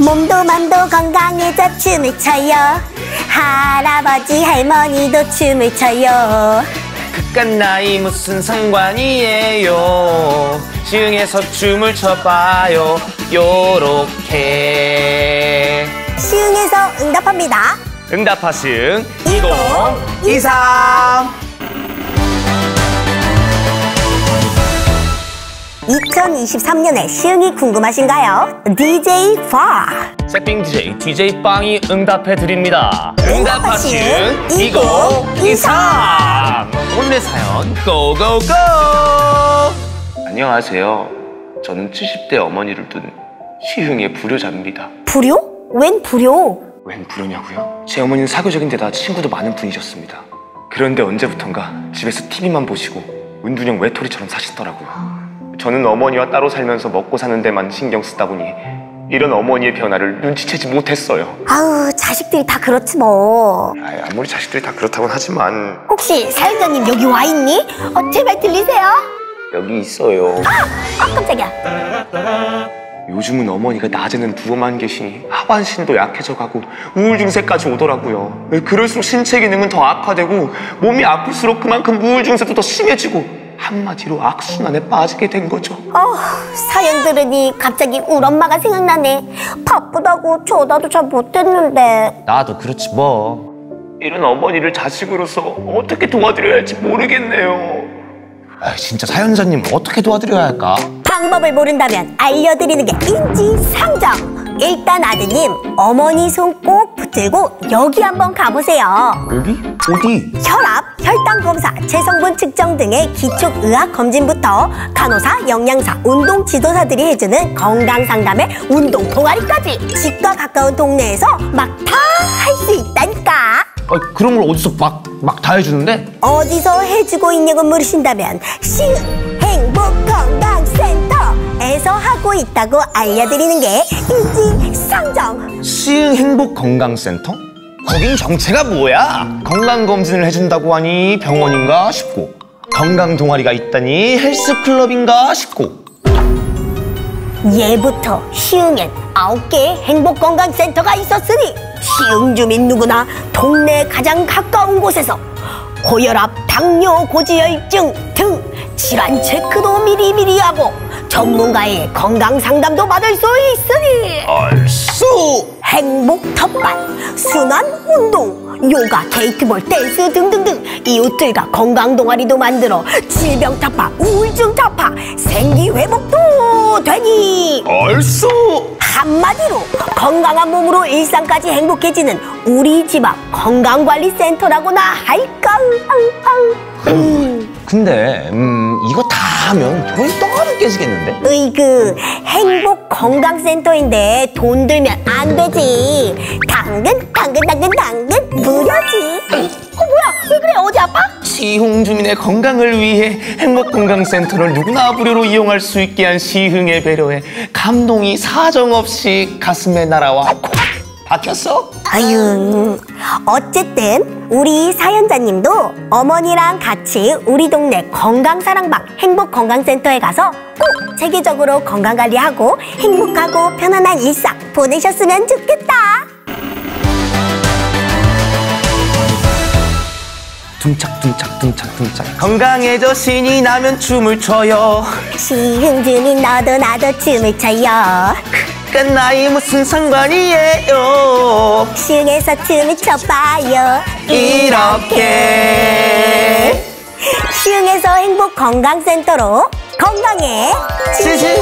몸도 맘도 건강해져 춤을 춰요. 할아버지 할머니도 춤을 춰요. 그깟 나이 무슨 상관이에요? 시흥에서 춤을 춰봐요. 요렇게. 시흥에서 응답합니다. 응답하시응 2023 2023년에 시흥이 궁금하신가요? DJ 파 세핑 DJ DJ 빵이 응답해 드립니다. 응답하시응 2023 오늘의 사연 고고고 안녕하세요. 저는 70대 어머니를 둔 시흥의 불효자입니다. 불효? 웬 불효? 웬 불효냐고요? 제 어머니는 사교적인 데다 친구도 많은 분이셨습니다. 그런데 언제부턴가 집에서 TV만 보시고 은둔형 외톨이처럼 사시더라고요. 저는 어머니와 따로 살면서 먹고 사는 데만 신경 쓰다 보니 이런 어머니의 변화를 눈치채지 못했어요. 아우 자식들이 다 그렇지 뭐 아이, 아무리 자식들이 다 그렇다고는 하지만 혹시 사연자님 여기 와 있니? 어 제발 들리세요? 여기 있어요. 아 깜짝이야 요즘은 어머니가 낮에는 누워만 계시니 하반신도 약해져가고 우울 증세까지 오더라고요. 그럴수록 신체 기능은 더 악화되고 몸이 아플수록 그만큼 우울 증세도 더 심해지고 한마디로 악순환에 빠지게 된 거죠. 어 사연 들으니 갑자기 울 엄마가 생각나네 바쁘다고 전화도 잘 못했는데 나도 그렇지 뭐. 이런 어머니를 자식으로서 어떻게 도와드려야 할지 모르겠네요. 아, 진짜 사연자님 어떻게 도와드려야 할까? 방법을 모른다면 알려드리는 게 인지상정 일단 아드님 어머니 손 꼭 붙들고 여기 한번 가보세요 여기? 어디? 혈압, 혈당 검사, 체성분 측정 등의 기초 의학 검진부터 간호사, 영양사, 운동 지도사들이 해주는 건강 상담의 운동 동아리까지 집과 가까운 동네에서 막 다 할 수 있다니까. 아, 그런 걸 어디서 막 막 다 해주는데? 어디서 해주고 있냐고 물으신다면 시흥 행복건 강센터에서 하고 있다고 알려드리는 게 인지상정. 시흥 행복건강센터? 거긴 정체가 뭐야? 건강검진을 해준다고 하니 병원인가 싶고 건강 동아리가 있다니 헬스클럽인가 싶고 예부터 시흥엔 아홉 개의 행복건강센터가 있었으니 시흥 주민 누구나 동네 가장 가까운 곳에서 고혈압, 당뇨, 고지혈증 등 질환 체크도 미리미리 하고 전문가의 건강 상담도 받을 수 있으니 얼쑤 행복 텃밭, 순환 운동, 요가, 게이트볼, 댄스 등등등 이웃들과 건강 동아리도 만들어 질병 타파, 우울증 타파, 생기 회복도 되니 얼쑤 한마디로 건강한 몸으로 일상까지 행복해지는 우리 집 앞 건강관리센터라고나 할까? 음, 근데 음 이거 다 하면 돈이 너무 깨지겠는데? 으이그 행복 건강센터인데 돈 들면 안 되지. 당근 당근 당근 당근 무료지. 어 뭐야? 왜 그래? 어디 아파? 시흥 주민의 건강을 위해 행복건강센터를 누구나 무료로 이용할 수 있게 한 시흥의 배려에 감동이 사정없이 가슴에 날아와. 콱 박혔어? 아유 어쨌든 우리 사연자님도 어머니랑 같이 우리 동네 건강사랑방 행복건강센터에 가서 꼭 체계적으로 건강관리하고 행복하고 편안한 일상 보내셨으면 좋겠다. 둥착둥착 둥착둥착. 건강해져 신이 나면 춤을 춰요. 시흥주민 너도 나도 춤을 춰요 그 나이 무슨 상관이에요? 시흥에서 춤을 춰봐요. 이렇게. 시흥에서 행복 건강센터로 건강해. 시흥